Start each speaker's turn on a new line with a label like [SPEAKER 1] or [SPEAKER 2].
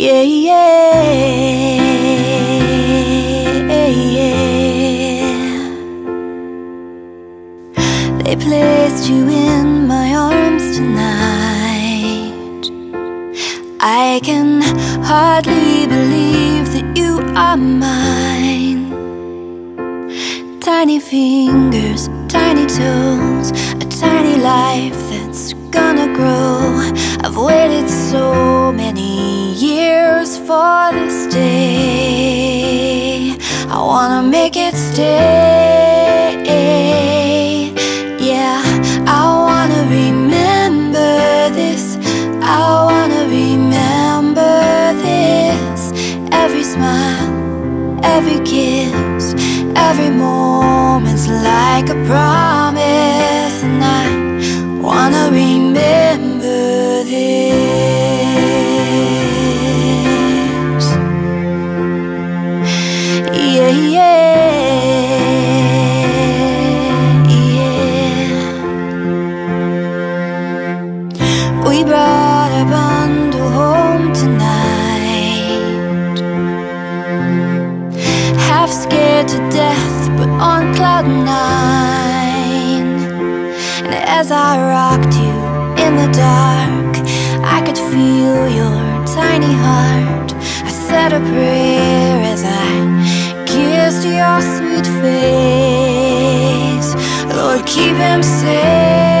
[SPEAKER 1] Yeah, yeah, yeah. They placed you in my arms tonight. I can hardly believe that you are mine. Tiny fingers, tiny toes, a tiny life that's gonna grow. I've waited so many years for this day. I wanna make it stay. Yeah, I wanna remember this. I wanna remember this. Every smile, every kiss, every moment's like a promise, and I wanna remember this. Yeah, yeah, yeah. We brought our bundle home tonight. Half scared to death, but on cloud nine. And as I rocked you in the dark, I could feel your tiny heart. I said a prayer your sweet face. Lord, keep him safe.